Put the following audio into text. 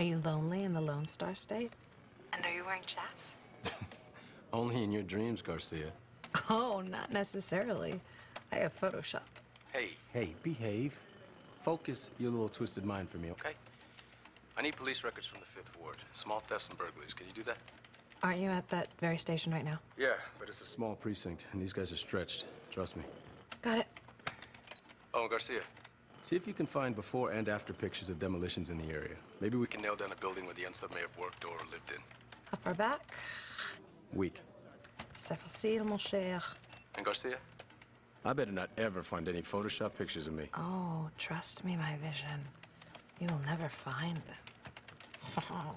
Are you lonely in the Lone Star State? And are you wearing chaps? Only in your dreams, Garcia. Oh, not necessarily. I have Photoshop. Hey, hey, behave. Focus your little twisted mind for me, okay? I need police records from the Fifth Ward. Small thefts and burglaries. Can you do that? Aren't you at that very station right now? Yeah, but it's a small precinct, and these guys are stretched. Trust me. Got it. Oh, Garcia, see if you can find before and after pictures of demolitions in the area. Maybe we can nail down a building where the unsub may have worked or lived in. How far back? Week. C'est facile, mon cher. And Garcia? I better not ever find any Photoshop pictures of me. Oh, trust me, my vision. You will never find them.